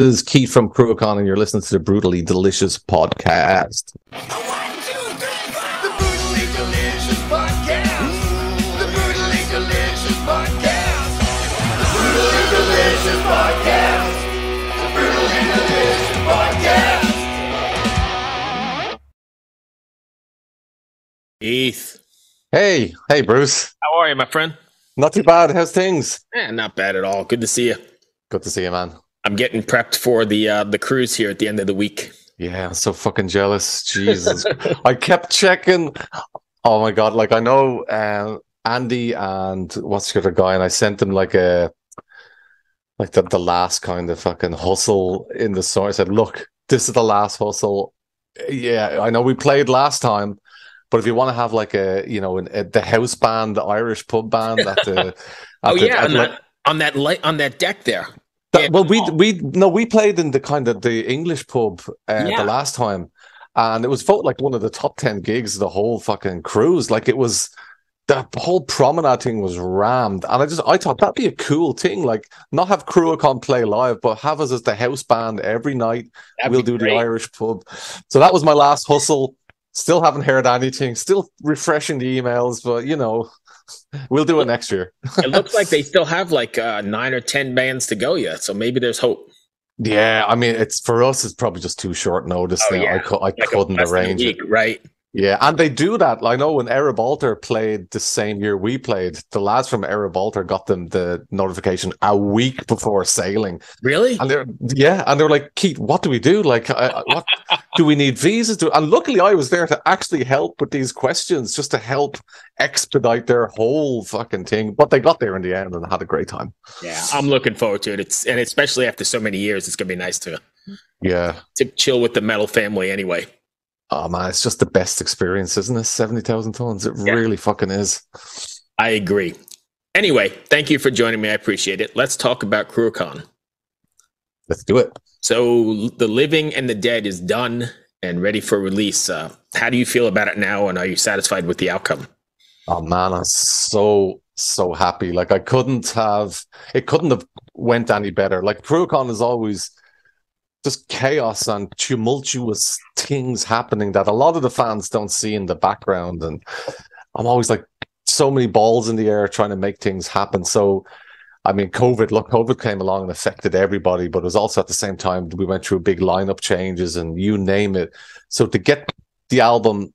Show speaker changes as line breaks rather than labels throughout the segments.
is Keith from Cruachan, and you're listening to the Brutally Delicious podcast.
One, two, three, four. The Brutally Delicious Podcast. The Brutally Delicious Podcast. The Brutally Delicious Podcast. The Brutally Delicious Podcast.
Heath,
Hey, hey, Bruce.
how are you, my friend?
Not too bad. How's things?
Eh, not bad at all. Good to see you.
Good to see you, man.
I'm getting prepped for the uh, the cruise here at the end of the week.
Yeah, I'm so fucking jealous. Jesus. I kept checking. Oh my god, like I know uh, Andy and what's the other guy, and I sent him like a like the, the last kind of fucking hustle in the store. I said, Look, this is the last hustle. Yeah, I know we played last time, but if you want to have like a you know an, a, the house band, the Irish pub band at the at
Oh
the-
yeah,
at
on
like-
that on that light on that deck there.
That- well, we we no, we played in the kind of the English pub uh,
Yeah.
the last time, and it was voted like one of the top ten gigs of the whole fucking cruise. Like it was, the whole promenade thing was rammed, and I just I thought that'd be a cool thing. Like not have Cruachan play live, but have us as the house band every night.
That'd
we'll do
great.
the Irish pub. So that was my last hustle. Still haven't heard anything. Still refreshing the emails, but you know, we'll do it next year.
it looks like they still have like uh, nine or ten bands to go yet, so maybe there's hope.
Yeah, I mean, it's for us. It's probably just too short notice.
Oh,
now.
yeah.
I, I
Like
couldn't
less than a
arrange it.
right?
Yeah, and they do that. I know when Ereb Altor played the same year we played, the lads from Ereb Altor got them the notification a week before sailing,
Really?
and they're yeah, and they're like, Keith, what do we do? Like, uh, what do we need visas to? And luckily, I was there to actually help with these questions, just to help expedite their whole fucking thing. But they got there in the end and had a great time.
Yeah, I'm looking forward to it. It's and especially after so many years, it's gonna be nice to
Yeah.
to chill with the metal family anyway.
Oh man, it's just the best experience, isn't it? Seventy thousand tons. It
Yeah.
really fucking is.
I agree. Anyway, thank you for joining me. I appreciate it. Let's talk about Cruachan.
Let's do it.
So the living and the dead is done and ready for release. Uh, how do you feel about it now, and are you satisfied with the outcome?
Oh man, I'm so so happy. Like I couldn't have it couldn't have went any better. Like Cruachan is always just chaos and tumultuous things happening that a lot of the fans don't see in the background. And I'm always like so many balls in the air trying to make things happen. So I mean, COVID, look, COVID came along and affected everybody, but it was also at the same time we went through big lineup changes and you name it. So to get the album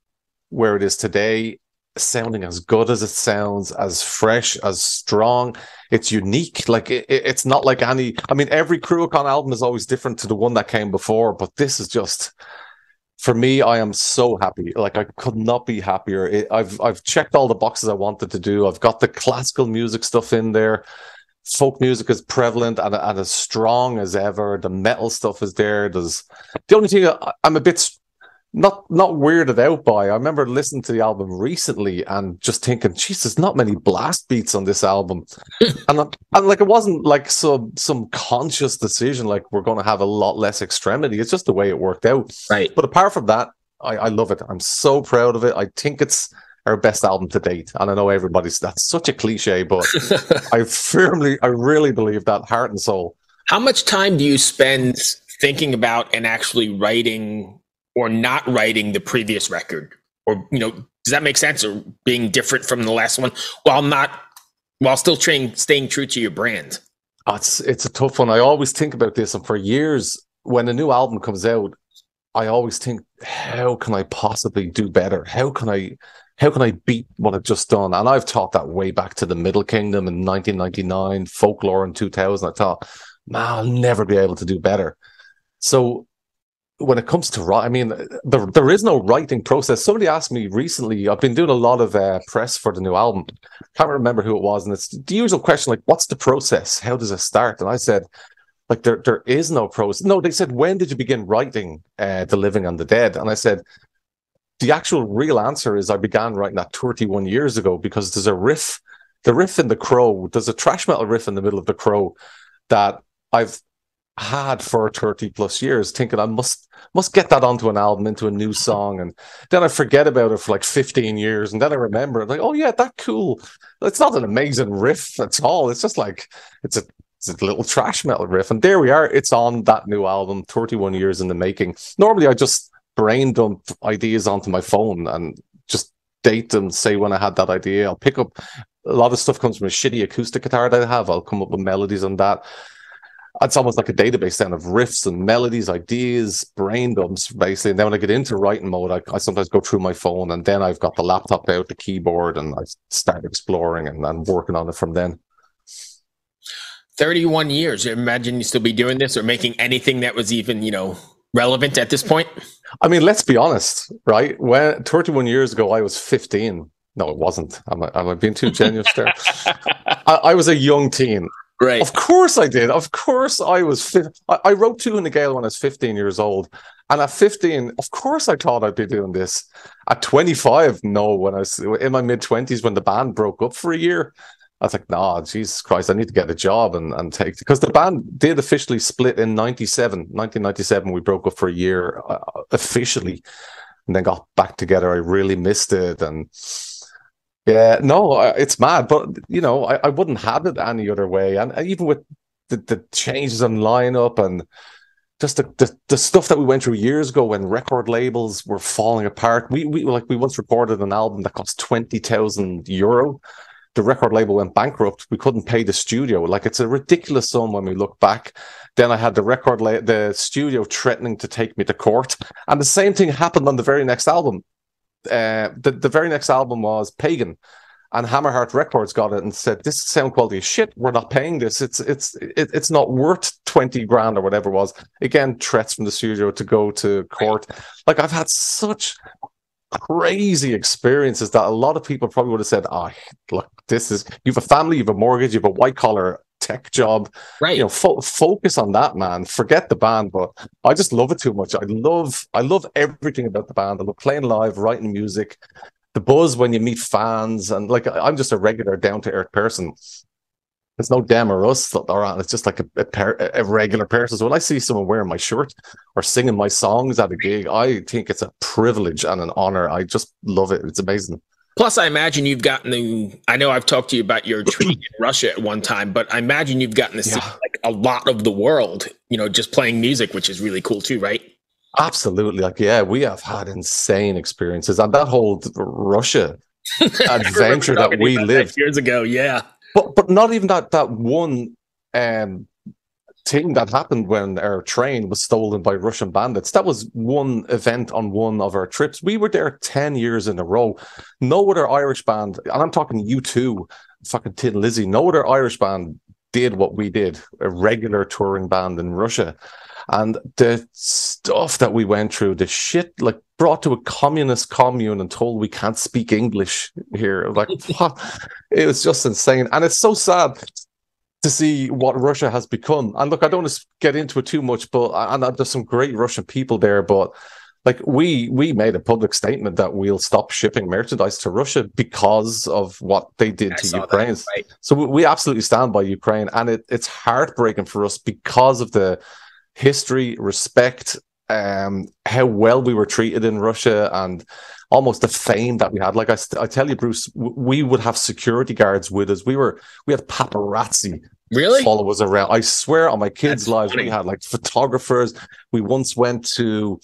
where it is today, sounding as good as it sounds, as fresh, as strong, it's unique. Like it, it- it's not like any. I mean, every Cruachan album is always different to the one that came before, but this is just. For me, I am so happy. Like I could not be happier. It, I've I've checked all the boxes I wanted to do. I've got the classical music stuff in there folk music is prevalent and, and as strong as ever. The metal stuff is there. There's the only thing I- I'm a bit not not weirded out by. I remember listening to the album recently and just thinking, Jesus, not many blast beats on this album, and and like it wasn't like some some conscious decision like we're going to have a lot less extremity. It's just the way it worked out.
Right.
But apart from that, I, I love it. I'm so proud of it. I think it's our best album to date. And I know everybody's that's such a cliche, but I firmly, I really believe that heart and soul.
How much time do you spend thinking about and actually writing or not writing the previous record? Or, you know, does that make sense? Or being different from the last one while not, while still trying, staying true to your brand?
Oh, it's it's a tough one. I always think about this, and for years, when a new album comes out, I always think, how can I possibly do better? How can I, how can I beat what I've just done? And I've taught that way back to the Middle Kingdom in 1999, Folklore in 2000. I thought, man, I'll never be able to do better. So when it comes to write, I mean, there, there is no writing process. Somebody asked me recently, I've been doing a lot of uh, press for the new album. Can't remember who it was. And it's the usual question, like, what's the process? How does it start? And I said, like, there, there is no process. No, they said, when did you begin writing uh, The Living and the Dead? And I said, the actual real answer is I began writing that 31 years ago because there's a riff, the riff in The Crow, there's a thrash metal riff in the middle of The Crow that I've had for 30 plus years thinking I must must get that onto an album into a new song and then I forget about it for like 15 years and then I remember like oh yeah that cool it's not an amazing riff at all it's just like it's a it's a little thrash metal riff. And there we are. It's on that new album, 31 years in the making. Normally, I just brain dump ideas onto my phone and just date them, say when I had that idea. I'll pick up a lot of stuff comes from a shitty acoustic guitar that I have. I'll come up with melodies on that. It's almost like a database then of riffs and melodies, ideas, brain dumps, basically. And then when I get into writing mode, I, I sometimes go through my phone and then I've got the laptop out, the keyboard, and I start exploring and, and working on it from then.
31 years. Imagine you still be doing this or making anything that was even, you know, relevant at this point.
I mean, let's be honest, right? When 31 years ago, I was 15. No, it wasn't. Am I, am I being too generous there? I, I was a young teen.
Right.
Of course I did. Of course I was. Fi- I, I wrote Tuatha Na Gael when I was 15 years old. And at 15, of course I thought I'd be doing this. At 25, no. When I was in my mid 20s, when the band broke up for a year, I was like, nah, Jesus Christ, I need to get a job and, and take because the band did officially split in 97, 1997. We broke up for a year uh, officially and then got back together. I really missed it. And yeah, no, uh, it's mad, but you know, I, I wouldn't have it any other way. And uh, even with the, the changes in lineup and just the, the the stuff that we went through years ago when record labels were falling apart. We we like we once recorded an album that cost twenty thousand euro. The record label went bankrupt. We couldn't pay the studio. Like it's a ridiculous sum when we look back. Then I had the record la- the studio threatening to take me to court, and the same thing happened on the very next album uh, the, the very next album was Pagan, and Hammerheart Records got it and said, "This sound quality is shit. We're not paying this. It's it's it, it's not worth twenty grand or whatever it was." Again, threats from the studio to go to court. Like I've had such crazy experiences that a lot of people probably would have said, "Ah, look, this is you have a family, you have a mortgage, you have a white collar." Tech job,
Right.
you know, fo- focus on that, man. Forget the band, but I just love it too much. I love, I love everything about the band. I love playing live, writing music, the buzz when you meet fans, and like I'm just a regular, down to earth person. There's no them or us that are on. It's just like a, a, per, a regular person. So when I see someone wearing my shirt or singing my songs at a gig, I think it's a privilege and an honor. I just love it. It's amazing.
Plus, I imagine you've gotten the. I know I've talked to you about your trip in Russia at one time, but I imagine you've gotten to see
Yeah.
like a lot of the world. You know, just playing music, which is really cool too, right?
Absolutely. Like, yeah, we have had insane experiences. And that whole Russia adventure that we lived.
years ago. Yeah.
but but not even that that one um thing that happened when our train was stolen by Russian bandits. That was one event on one of our trips. We were there 10 years in a row. No other Irish band, and I'm talking U2, fucking Thin Lizzy, no other Irish band did what we did, a regular touring band in Russia. And the stuff that we went through, the shit like brought to a communist commune and told we can't speak English here. Like, what? It was just insane. And it's so sad to see what Russia has become. And look, I don't want to get into it too much, but and there's some great Russian people there, but like we we made a public statement that we'll stop shipping merchandise to Russia because of what they did
I
to
saw that,
Ukraine.
right.
So we, we absolutely stand by Ukraine, and it, it's heartbreaking for us because of the history, respect, um, how well we were treated in Russia, and almost the fame that we had. Like I, I tell you, Bruce, we would have security guards with us. We were we had paparazzi
Really?
follow us around. I swear on my kids'
That's
lives,
funny.
we had like photographers. We once went to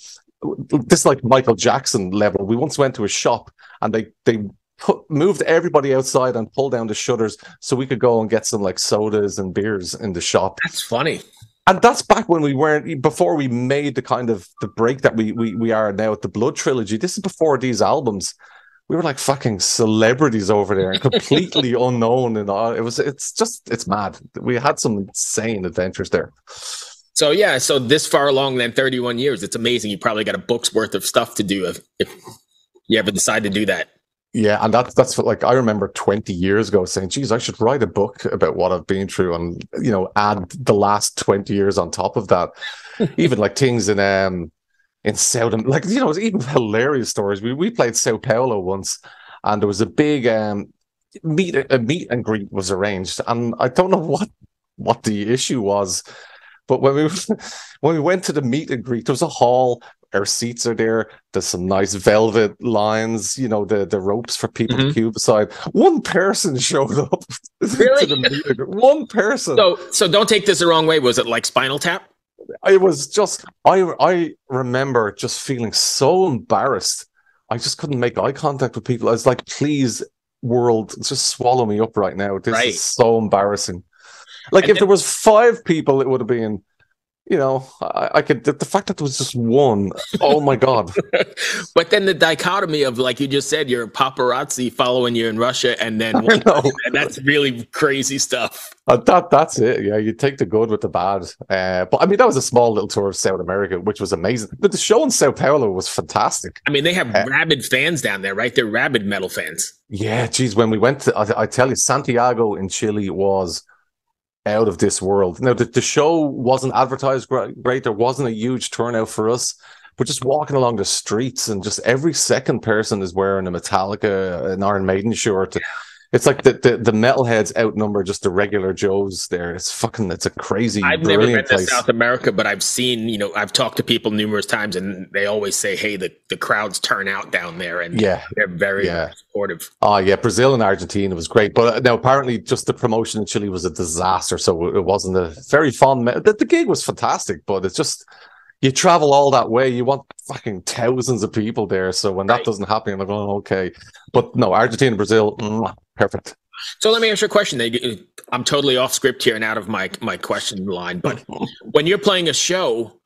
this like Michael Jackson level. We once went to a shop and they they put moved everybody outside and pulled down the shutters so we could go and get some like sodas and beers in the shop.
That's funny.
And that's back when we weren't before we made the kind of the break that we we we are now at the Blood trilogy. This is before these albums. We were like fucking celebrities over there and completely unknown and all. It was it's just it's mad. We had some insane adventures there.
So yeah, so this far along, then 31 years, it's amazing. You probably got a book's worth of stuff to do if, if you ever decide to do that.
Yeah, and that's that's what, like I remember 20 years ago saying, geez, I should write a book about what I've been through and you know, add the last 20 years on top of that. even like things in um in South like you know, it's even hilarious stories. We we played Sao Paulo once and there was a big um meet a meet and greet was arranged and I don't know what what the issue was. But when we when we went to the meet and greet, there was a hall our seats are there. There's some nice velvet lines, you know, the the ropes for people
Mhm.
to queue beside. One person showed up.
Really?
to the meeting. One person.
So, so don't take this the wrong way. Was it like Spinal Tap?
I was just I I remember just feeling so embarrassed. I just couldn't make eye contact with people. I was like, please, world, just swallow me up right now. This
Right.
is so embarrassing. Like
And
if there was five people, it would have been, you know, I, I could the, fact that there was just one. Oh my god.
But then the dichotomy of, like you just said, you're a paparazzi following you in Russia, and then
know.
and that's really crazy stuff.
Uh, that that's it. Yeah, you take the good with the bad. Uh, but I mean, that was a small little tour of South America, which was amazing. But the show in Sao Paulo was fantastic.
I mean, they have
Uh,
rabid fans down there, right? They're rabid metal fans.
Yeah, geez, when we went to, I, I tell you, Santiago in Chile was out of this world. Now, the, the show wasn't advertised great. There wasn't a huge turnout for us, but just walking along the streets and just every second person is wearing a Metallica, an Iron Maiden shirt. It's like the, the, the metalheads outnumber just the regular Joes there. It's fucking, it's a crazy,
I've never been to. South America, but I've seen, you know, I've talked to people numerous times, and they always say, "Hey, the, the crowds turn out down there, and
yeah.
they're very
Yeah.
supportive."
Oh yeah, Brazil and Argentina was great, but uh, now apparently just the promotion in Chile was a disaster, so it wasn't a very fun. Me- the, the gig was fantastic, but it's just you travel all that way, you want fucking thousands of people there. So when
Right.
that doesn't happen, you're like, oh okay. But no, Argentina, Brazil, perfect.
So let me ask you a question. I'm totally off script here and out of my my question line, but when you're playing a show,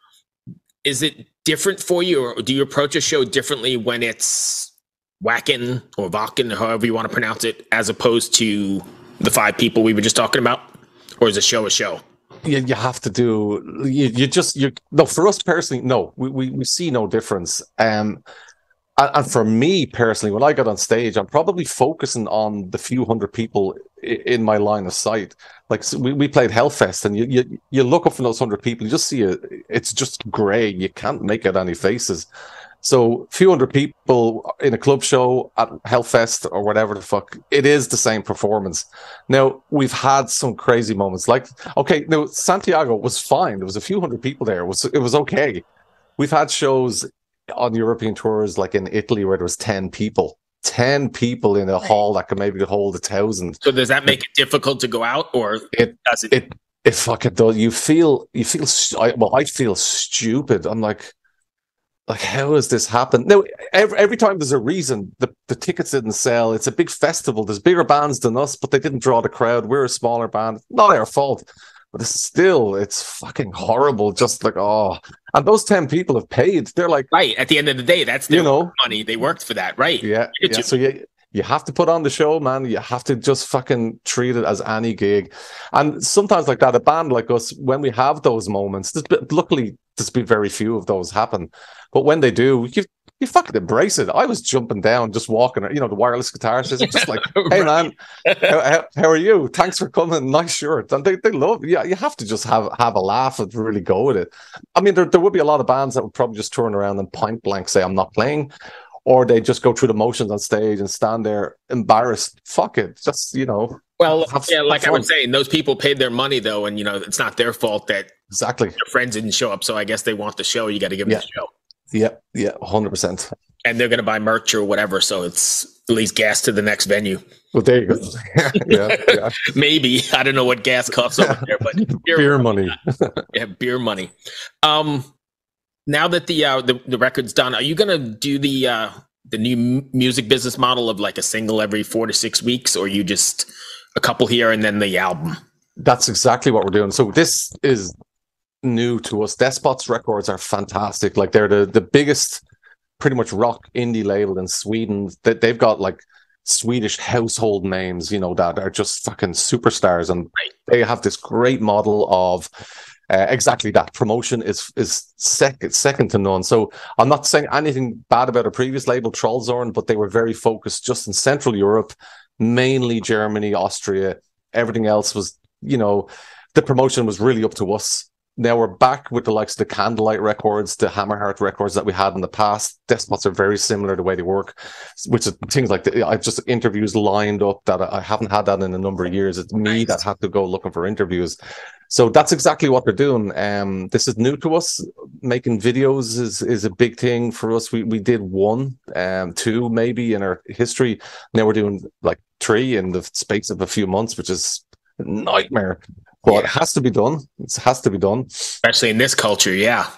is it different for you, or do you approach a show differently when it's whacking or Wacken, however you want to pronounce it, as opposed to the five people we were just talking about, or is a show a show?
You, you have to do you, you just you no for us personally no we, we, we see no difference. Um and, and for me personally when i got on stage i'm probably focusing on the few hundred people in my line of sight. Like so we, we played hellfest and you, you you look up from those hundred people you just see it it's just gray you can't make out any faces so a few hundred people in a club show at hellfest or whatever the fuck it is the same performance. Now we've had some crazy moments like okay no santiago was fine. There was a few hundred people there. It was it was okay. We've had shows on european tours like in italy where there was 10 people. 10 people in a hall that could maybe hold a thousand.
So does that make it difficult to go out, or
It-
does it?
it it fucking does. You feel you feel I, well i feel stupid. I'm like like how has this happened? Now every, every time there's a reason the, the tickets didn't sell. It's a big festival. There's bigger bands than us but they didn't draw the crowd. We're a smaller band. Not our fault. But it's still it's fucking horrible. Just like oh. And those 10 people have paid. They're like
right. At the end of the day, that's their
you know.
money. They worked for that, right?
yeah, yeah. So you you have to put on the show, man. You have to just fucking treat it as any gig. And sometimes like that, a band like us, when we have those moments, luckily there's been very few of those happen. But when they do, you you fucking embrace it. I was jumping down, just walking, you know, the wireless guitar system, just like, hey man, how, how, how are you? Thanks for coming. Nice shirt. And they, they love yeah, you have to just have have a laugh and really go with it. I mean, there, there would be a lot of bands that would probably just turn around and point blank say, I'm not playing. Or they just go through the motions on stage and stand there embarrassed. Fuck it. Just, you know,
Well,
Have-
yeah, like I was saying, those people paid their money though, and you know it's not their fault that
exactly.
their friends didn't show up. So I guess they want the show. You got to give them
Yeah.
the show,
Yeah, yeah, 100%.
and they're going to buy merch or whatever. So it's at least gas to the next venue.
Well, there you go. yeah, yeah.
Maybe I don't know what gas costs over there, but beer,
Beer money.
yeah, beer money. Um, now that the uh, the, the record's done, are you going to do the uh, the new m- music business model of like a single every four to six weeks, or you just a couple here and then the album?
That's exactly what we're doing. So this is new to us. Despotz Records are fantastic. Like they're the, the biggest, pretty much rock indie label in Sweden. They, they've got like Swedish household names, you know, that are just fucking superstars, and they have this great model of. Uh, exactly that promotion is is second second to none. So I'm not saying anything bad about a previous label, Trollzorn, but they were very focused just in Central Europe, mainly Germany, Austria. Everything else was, you know, the promotion was really up to us. Now we're back with the likes of the Candlelight records, the Hammerheart records that we had in the past. Despotz are very similar the way they work, which is things like the, I've just interviews lined up that I haven't had that in a number of years. It's me that had to go looking for interviews. So that's exactly what they're doing. Um, this is new to us. making videos is is a big thing for us. We we did one, um, two maybe in our history. Now we're doing like three in the space of a few months, which is a But it has to be done. It has to be done.
Especially in this culture, yeah.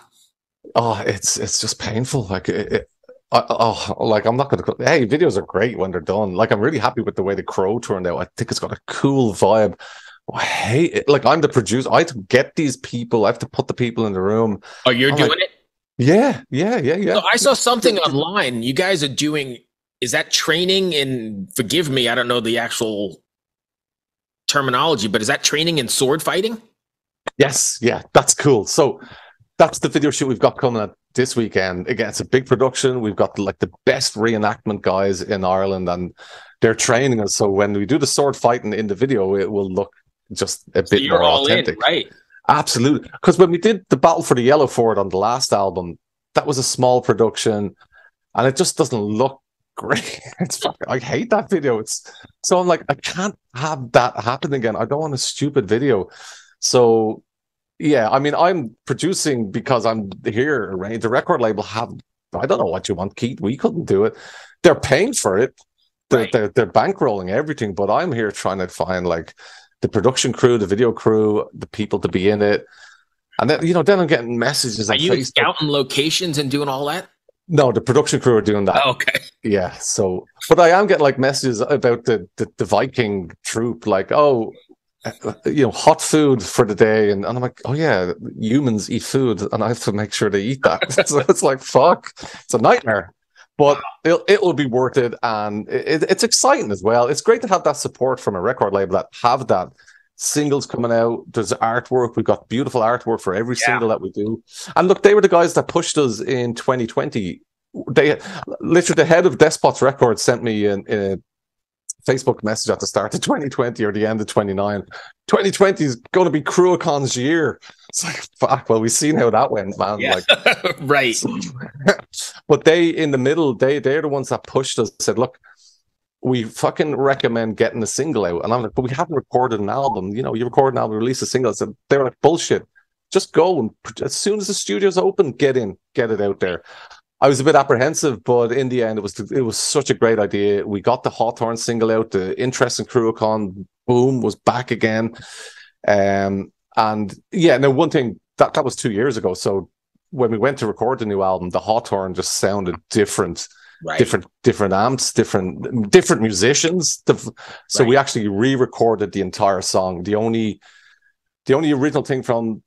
Oh, it's it's just painful. Like it, it, I, oh, like I'm not gonna. Hey, videos are great when they're done. Like I'm really happy with the way the crow turned out. I think it's got a cool vibe. Oh, I hate it. Like I'm the producer. I have to get these people. I have to put the people in the room.
Oh, you're
I'm
doing
like-
it?
Yeah, yeah, yeah, yeah.
So I saw something online. You guys are doing is that training in forgive me, I don't know the actual terminology, but is that training in sword fighting?
Yes, yeah, that's cool. So that's the video shoot we've got coming up this weekend. Again, it's a big production. We've got like the best reenactment guys in Ireland, and they're training us. So when we do the sword fighting in the video, it will look just a
So
bit more
all
authentic.
in, right?
Absolutely. Because when we did the Battle for the Yellow Ford on the last album, that was a small production and it just doesn't look great. It's fuck- I hate that video. It's so I'm like, I can't have that happen again. I don't want a stupid video. So yeah, I mean, I'm producing because I'm here, right? The record label have I don't know what you want, Keith. We couldn't do it. They're paying for it. They're,
Right.
they're, they're bankrolling everything, but I'm here trying to find like the production crew, the video crew, the people to be in it. And then, you know, then I'm getting messages
Are
on
you
Facebook.
scouting locations and doing all that?
No, the production crew are doing that.
Okay.
Yeah. So, but I am getting like messages about the the, the Viking troop, like, oh, uh, you know, hot food for the day, and, and I'm like, oh yeah, humans eat food, and I have to make sure they eat that. so it's like, fuck, it's a nightmare. But it'll, it will be worth it, and it, it's exciting as well. It's great to have that support from a record label that have that singles coming out. There's artwork. We've got beautiful artwork for every
Yeah.
single that we do. And look, they were the guys that pushed us in 2020. They literally the head of Despotz Records sent me an, a Facebook message at the start of 2020 or the end of 29. 2020 is going to be Cruachan's year. It's like fuck. Well, we've seen how that went, man.
Yeah.
Like,
right.
but they in the middle, they they're the ones that pushed us. Said, look, we fucking recommend getting a single out, and I'm like, but we haven't recorded an album. You know, you record an album, release a single. I said they were like bullshit. Just go and as soon as the studio's open, get in, get it out there. I was a bit apprehensive, but in the end, it was it was such a great idea. We got the Hawthorne single out. The interest in Cruachan, boom, was back again. Um, and yeah, now one thing that that was two years ago. So when we went to record the new album, the Hawthorne just sounded different,
Right.
different, different amps, different, different musicians. The- So we actually re-recorded the entire song. The only, the only original thing from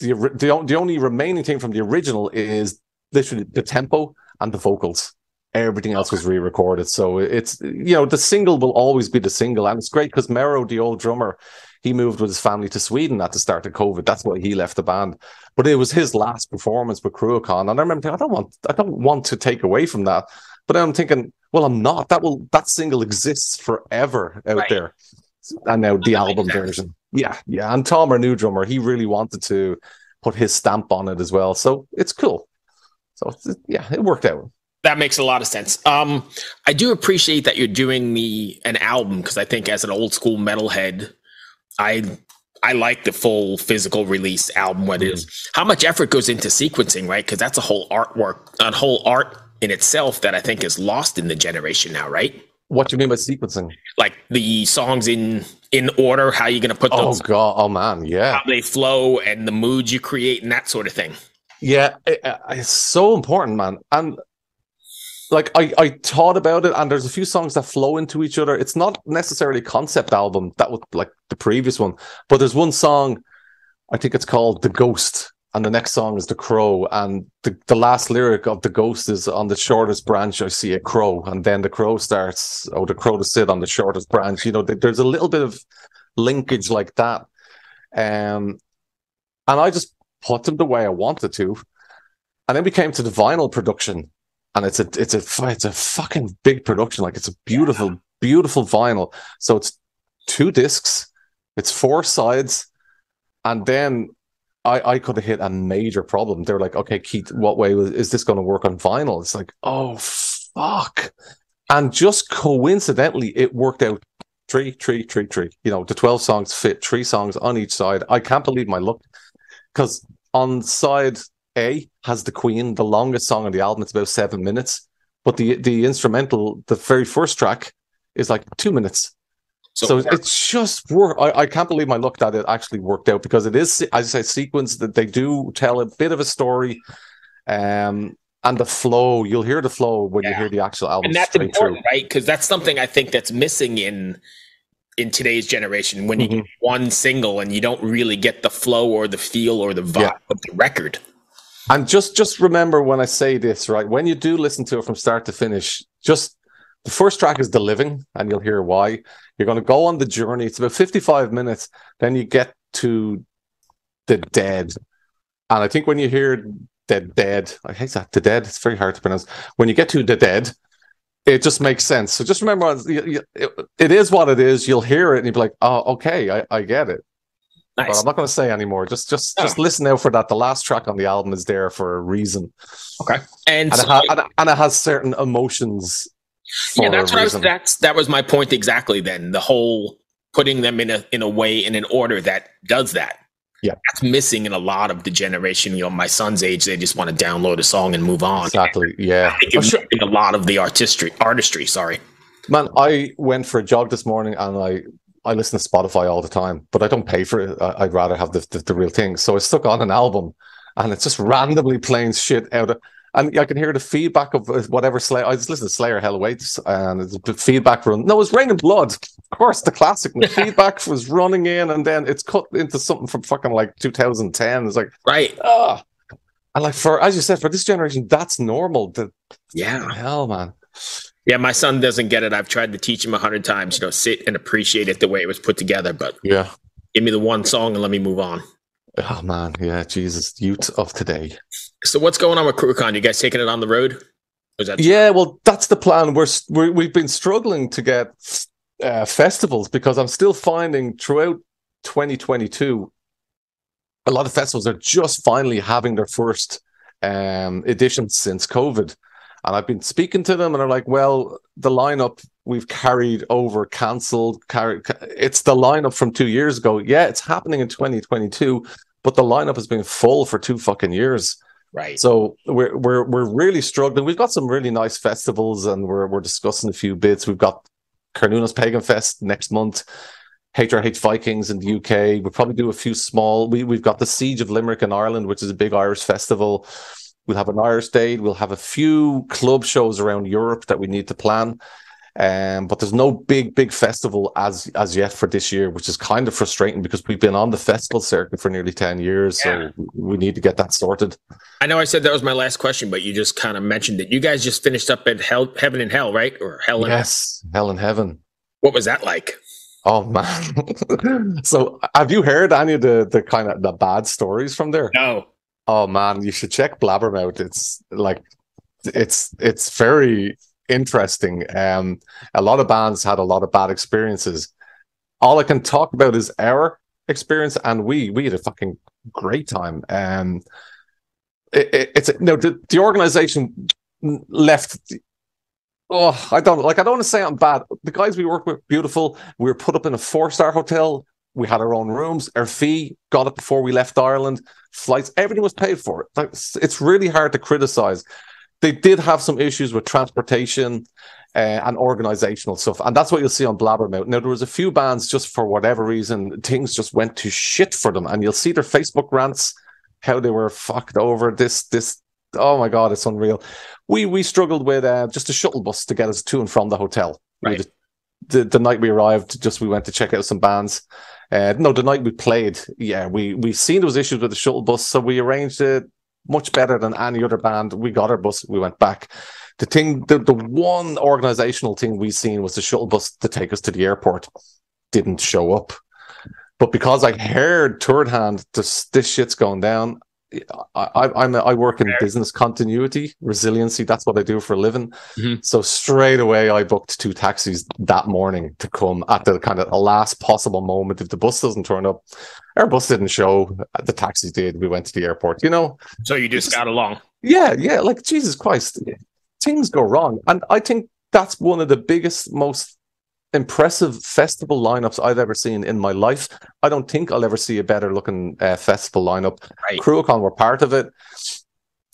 the the, the only remaining thing from the original is literally the tempo and the vocals. Everything else was re-recorded. So it's you know the single will always be the single, and it's great because Mero, the old drummer, he moved with his family to Sweden at the start of COVID. That's why he left the band. But it was his last performance with Cruachan, and I remember thinking, I don't want I don't want to take away from that. But I'm thinking, well, I'm not. That will that single exists forever out
Right.
there. And now the album version. Yeah, yeah. And Tom, our new drummer, he really wanted to put his stamp on it as well. So it's cool. So it's, yeah, it worked out.
That makes a lot of sense. Um, I do appreciate that you're doing the an album because I think as an old school metalhead, I I like the full physical release album. What it is? Mm-hmm. How much effort goes into sequencing, right? Because that's a whole artwork, a whole art in itself that I think is lost in the generation now, right?
What do you mean by sequencing?
Like the songs in in order, how you going to put
oh,
those?
Oh god, oh man, yeah,
how they flow, and the moods you create, and that sort of thing.
yeah. It- it's so important, man. And like I, I thought about it, and there's a few songs that flow into each other. It's not necessarily a concept album that was like the previous one, but there's one song, I think it's called "The Ghost," and the next song is "The Crow," and the, the last lyric of "The Ghost" is on the shortest branch I see a crow, and then the crow starts, oh, the crow to sit on the shortest branch. You know, th- there's a little bit of linkage like that, um, and I just put them the way I wanted to, and then we came to the vinyl production and it's a it's a it's a fucking big production. Like it's a beautiful, beautiful vinyl. So it's two discs, it's four sides, and then I I could have hit a major problem. They're like, okay, Keith, what way is this going to work on vinyl? It's like, oh fuck, and just coincidentally, it worked out. Three, three, three, three. You know, the twelve songs fit three songs on each side. I can't believe my luck because on side A has the Queen, the longest song on the album. It's about seven minutes, but the the instrumental, the very first track, is like two minutes.
So,
So, it's just work. I, I can't believe my luck that it actually worked out because it is, as I say, sequence that they do tell a bit of a story, um, and the flow. You'll hear the flow when you hear the actual album
and that's important, right? Because that's something I think that's missing in in today's generation when you
Mhm.
get one single and you don't really get the flow or the feel or the vibe
Yeah.
of the record.
And just just remember when I say this, right? When you do listen to it from start to finish, just the first track is the living, and you'll hear why. You're going to go on the journey. It's about 55 minutes. Then you get to the dead. And I think when you hear the dead, I hate that, the dead, it's very hard to pronounce. When you get to the dead, it just makes sense. So just remember, it is what it is. You'll hear it and you'll be like, oh, okay, I, I get it. But I'm not going to say anymore. Just just
Oh.
just listen out for that. The last track on the album is there for a reason,
Okay. And,
and
so,
it, ha- and, and it has certain emotions. For
yeah, that's what I was, that's that was my point exactly. Then the whole putting them in a in a way in an order that does that.
Yeah.
that's missing in a lot of the generation. You know, my son's age, they just want to download a song and move on.
Exactly. Yeah.
I
sure.
missing a lot of the artistry. Artistry, sorry.
Man, I went for a jog this morning and I I listen to Spotify all the time, but I don't pay for it. I, I'd rather have the, the the real thing. So I stuck on an album, and it's just randomly playing shit out of. And I can hear the feedback of whatever Slayer. I just listened to Slayer Hell Awaits, and it's the feedback run. no, it was Raining Blood, of course, the classic. The feedback was running in, and then it's cut into something from fucking like 2010. It's like
Right.
ah, and like for as you said, for this generation, that's normal. The
Yeah.
hell, man.
Yeah, my son doesn't get it. I've tried to teach him a hundred times, you know, sit and appreciate it the way it was put together, but
Yeah.
give me the one song and let me move on.
Oh man, yeah, Jesus, youth of today.
So what's going on with Cruachan? You guys taking it on the road? Is that
Yeah, well, that's the plan. We're, we're we've been struggling to get uh, festivals because I'm still finding throughout 2022, a lot of festivals are just finally having their first um, edition since COVID. And I've been speaking to them, and they're like, "Well, the lineup we've carried over, cancelled. Carried, it's the lineup from two years ago. Yeah, it's happening in 2022, but the lineup has been full for two fucking years."
right?
So we're we're we're really struggling. We've got some really nice festivals, and we're we're discussing a few bits. We've got Cernunnos Pagan Fest next month, HRH Vikings in the UK. We'll probably do a few small. We we've got the Siege of Limerick in Ireland, which is a big Irish festival. We'll have an Irish Day. We'll have a few club shows around Europe that we need to plan. Um, but there's no big, big festival as as yet for this year, which is kind of frustrating because we've been on the festival circuit for nearly 10 years.
Yeah.
So we need to get that sorted.
I know I said that was my last question, but you just kind of mentioned it. You guys just finished up at Hell, Heaven and Hell, right? Or Hell and
Yes, hell in heaven.
What was that like?
Oh man. so have you heard any of the the kind of the bad stories from there?
No.
Oh man, you should check Blabbermouth. It's like it's it's very interesting. Um a lot of bands had a lot of bad experiences. All I can talk about is our experience and we we had a fucking great time. Um it, it, it's no the, the organization left Oh, I don't like. I don't want to say I'm bad. The guys we work with, beautiful. We were put up in a four star hotel. We had our own rooms. Our fee got it before we left Ireland. Flights, everything was paid for. It's, really hard to criticize. They did have some issues with transportation uh, and organizational stuff, and that's what you'll see on Blabbermouth. Now there was a few bands just for whatever reason things just went to shit for them, and you'll see their Facebook rants how they were fucked over. This this oh my god, it's unreal. We we struggled with uh, just a shuttle bus to get us to and from the hotel. We just- the the night we arrived, just we went to check out some bands. Uh, no, the night we played, yeah, we we seen those issues with the shuttle bus, so we arranged it much better than any other band. We got our bus, we went back. The thing, the, the one organizational thing we seen was the shuttle bus to take us to the airport didn't show up. But because I heard third hand this this shit's going down, I, I I'm a, I work in business continuity, resiliency. That's what I do for a living.
Mhm.
So straight away, I booked two taxis that morning to come at the kind of the last possible moment. If the bus doesn't turn up, our bus didn't show. The taxis did. We went to the airport. You know,
So you just got along.
yeah, yeah. Like Jesus Christ, things go wrong, and I think that's one of the biggest, most impressive festival lineups I've ever seen in my life. I don't think I'll ever see a better looking uh, festival lineup.
Right.
Cruachan were part of it.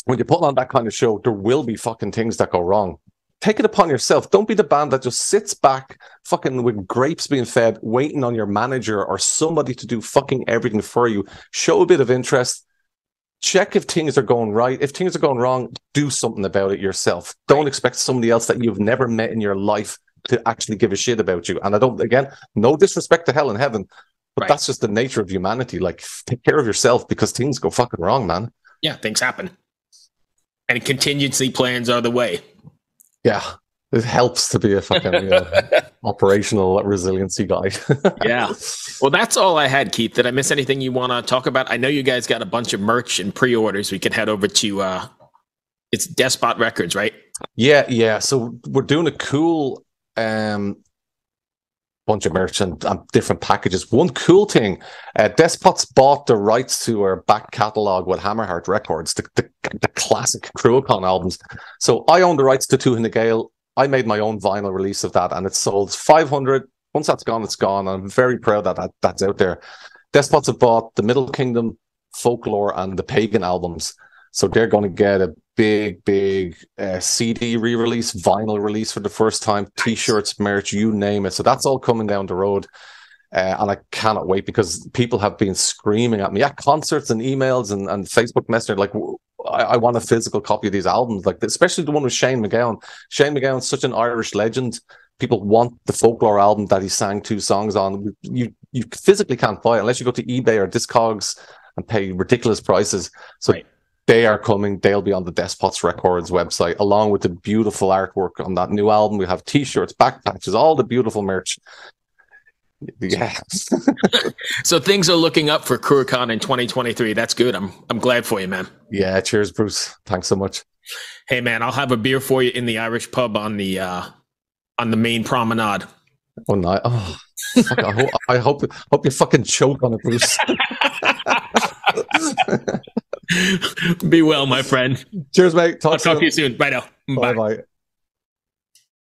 when you put on that kind of show, there will be fucking things that go wrong. Take it upon yourself. Don't be the band that just sits back, fucking with grapes being fed, waiting on your manager or somebody to do fucking everything for you. Show a bit of interest. Check if things are going right. If things are going wrong, do something about it yourself. Don't expect somebody else that you've never met in your life to actually give a shit about you. And I don't, again, no disrespect to hell and heaven, but
Right.
that's just the nature of humanity. Like, take care of yourself because things go fucking wrong, man.
Yeah, things happen. And contingency plans are the way.
Yeah, it helps to be a fucking you know, operational resiliency guy.
Yeah. Well, that's all I had, Keith. Did I miss anything you want to talk about? I know you guys got a bunch of merch and pre-orders. We could head over to uh it's Despot Records, right?
yeah, yeah. So we're doing a cool um bunch of merch and, and different packages. One cool thing, uh, Despotz bought the rights to our back catalog with Hammerheart Records, the, the, the classic Cruachan albums. So I own the rights to Tuatha Na Gael. I made my own vinyl release of that and it sold 500. Once that's gone, it's gone. I'm very proud that, that that's out there. Despotz have bought the Middle Kingdom, Folklore, and the Pagan albums. So they're going to get a big, big uh, CD re-release, vinyl release for the first time, T-shirts, merch, you name it. So that's all coming down the road, uh, and I cannot wait because people have been screaming at me at concerts and emails and, and Facebook Messenger, like I want a physical copy of these albums, like especially the one with Shane MacGowan. Shane MacGowan's such an Irish legend. People want the folklore album that he sang two songs on. You you physically can't buy it unless you go to eBay or Discogs and pay ridiculous prices. So
Right.
They are coming. They'll be on the Despotz Records website, along with the beautiful artwork on that new album. We have T-shirts, back patches, all the beautiful merch. Yeah,
So things are looking up for Cruachan in 2023. That's good. I'm I'm glad for you, man.
yeah. Cheers, Bruce. Thanks so much.
Hey man, I'll have a beer for you in the Irish pub on the uh on the main promenade.
Oh, no. Oh, I, hope, I hope hope you fucking choke on it, Bruce.
Be well, my friend.
Cheers, mate.
I'll
Talk
talk to you soon. Bye now.
Bye bye.